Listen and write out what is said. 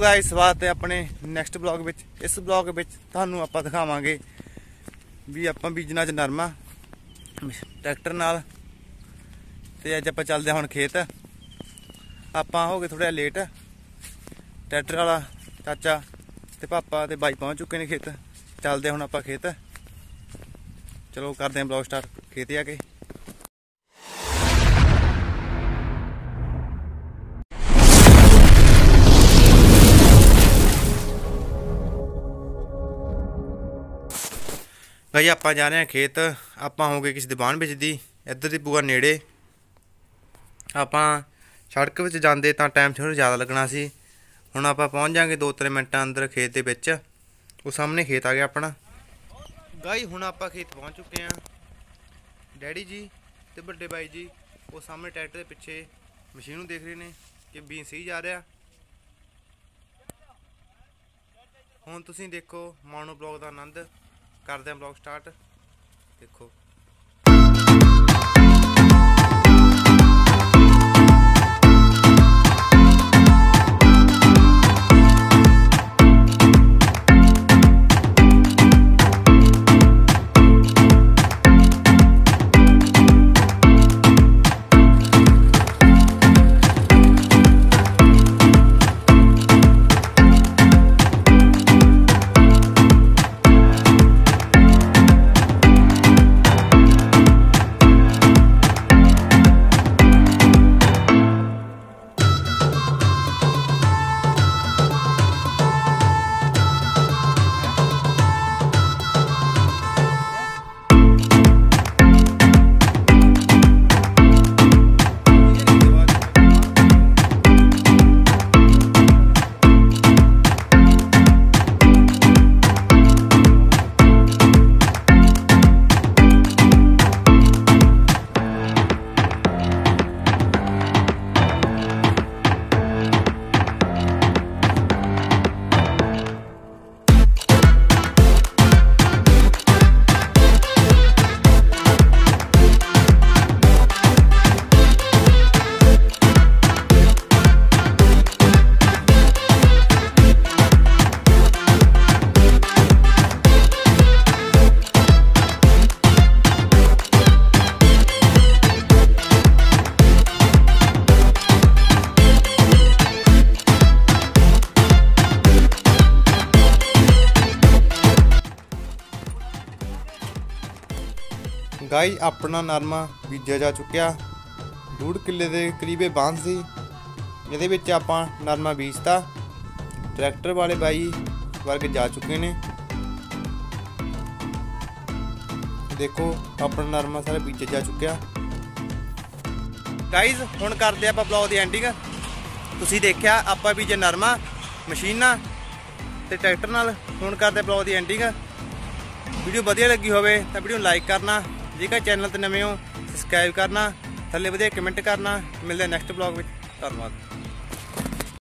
Guys ਸਵਾਗਤ ਹੈ ਆਪਣੇ ਨੈਕਸਟ ਬਲੌਗ ਵਿੱਚ। ਇਸ ਬਲੌਗ ਵਿੱਚ ਤੁਹਾਨੂੰ ਆਪਾਂ ਦਿਖਾਵਾਂਗੇ ਵੀ ਆਪਾਂ ਬੀਜਣਾ ਚ ਨਰਮਾ ਟਰੈਕਟਰ ਨਾਲ। ਤੇ ਅੱਜ ਆਪਾਂ ਚੱਲਦੇ ਹਾਂ ਹੁਣ ਖੇਤ। ਆਪਾਂ ਹੋ ਗਏ ਥੋੜਾ ਲੇਟ ਟਰੈਕਟਰ ਵਾਲਾ ਚਾਚਾ ਤੇ ਪਾਪਾ ਤੇ ਬਾਈ ਪਹੁੰਚ ਚੁੱਕੇ ਨੇ ਖੇਤ। ਚੱਲਦੇ ਹੁਣ ਆਪਾਂ ਖੇਤ। ਚਲੋ ਕਰਦੇ ਹਾਂ ਬਲੌਗ ਸਟਾਰਟ ਖੇਤ ਆ ਕੇ। ਗਈ ਆਪਾਂ ਜਾ ਰਹੇ ਹਾਂ ਖੇਤ, ਆਪਾਂ ਹੋ ਗਏ ਕਿਸੇ ਦੁਕਾਨ ਵਿੱਚ ਦੀ, ਇੱਧਰ ਦੀ ਬੂਆ ਨੇੜੇ। ਆਪਾਂ ਸੜਕ ਵਿੱਚ ਜਾਂਦੇ ਤਾਂ ਟਾਈਮ ਥੋੜਾ ਜ਼ਿਆਦਾ ਲੱਗਣਾ ਸੀ। ਹੁਣ ਆਪਾਂ ਪਹੁੰਚ ਜਾਾਂਗੇ 2-3 ਮਿੰਟਾਂ ਅੰਦਰ ਖੇਤ ਦੇ ਵਿੱਚ। ਉਹ ਸਾਹਮਣੇ ਖੇਤ ਆ ਗਿਆ ਆਪਣਾ। ਗਾਈ, ਹੁਣ ਆਪਾਂ ਖੇਤ ਪਹੁੰਚ ਚੁੱਕੇ ਆਂ ਡੈਡੀ ਜੀ ਤੇ ਵੱਡੇ ਬਾਈ ਜੀ, ਉਹ ਸਾਹਮਣੇ ਟਰੈਕਟਰ ਦੇ ਪਿੱਛੇ ਮਸ਼ੀਨ ਨੂੰ ਦੇਖ ਰਹੇ ਨੇ ਕਿ ਬੀਨ ਸਹੀ ਜਾ ਰਿਹਾ। ਹੁਣ ਤੁਸੀਂ ਦੇਖੋ ਮੋਨੋ ਬਲੌਗ ਦਾ ਆਨੰਦ। ਕਰਦੇ ਆਂ ਬਲੌਗ ਸਟਾਰਟ ਦੇਖੋ। ਗਾਈ ਆਪਣਾ ਨਰਮਾ ਬੀਜਿਆ ਜਾ ਚੁੱਕਿਆ। ਡੂਢ ਕਿੱਲੇ ਦੇ ਕਰੀਬੇ ਬਾਂਝ ਸੀ। ਇਹਦੇ ਵਿੱਚ ਆਪਾਂ ਨਰਮਾ ਬੀਜਤਾ। ਟਰੈਕਟਰ ਵਾਲੇ ਬਾਈ ਵਰਗ ਜਾ ਚੁੱਕੇ ਨੇ। ਦੇਖੋ, ਆਪਣਾ ਨਰਮਾ ਸਾਰਾ ਬੀਜਿਆ ਜਾ ਚੁੱਕਿਆ। ਗਾਈਜ਼ ਹੁਣ ਕਰਦੇ ਆਪਾਂ ਬਲੌਗ ਦੀ ਐਂਡਿੰਗ ਤੁਸੀਂ ਦੇਖਿਆ, ਆਪਾਂ ਬੀਜੇ ਨਰਮਾ, ਮਸ਼ੀਨਾਂ ਤੇ ਟਰੈਕਟਰ ਨਾਲ। ਹੁਣ ਕਰਦੇ ਬਲੌਗ ਦੀ ਐਂਡਿੰਗ ਵੀਡੀਓ ਵਧੀਆ ਲੱਗੀ ਹੋਵੇ ਤਾਂ ਵੀਡੀਓ ਨੂੰ ਲਾਈਕ ਕਰਨਾ। ਜੇਕਰ ਚੈਨਲ ਤੇ ਨਵੇਂ ਹੋ ਸਬਸਕ੍ਰਾਈਬ ਕਰਨਾ, ਥੱਲੇ ਵਧੀਆ ਕਮੈਂਟ ਕਰਨਾ, ਮਿਲਦੇ ਨੈਕਸਟ ਬਲੌਗ ਵਿੱਚ, ਧੰਨਵਾਦ।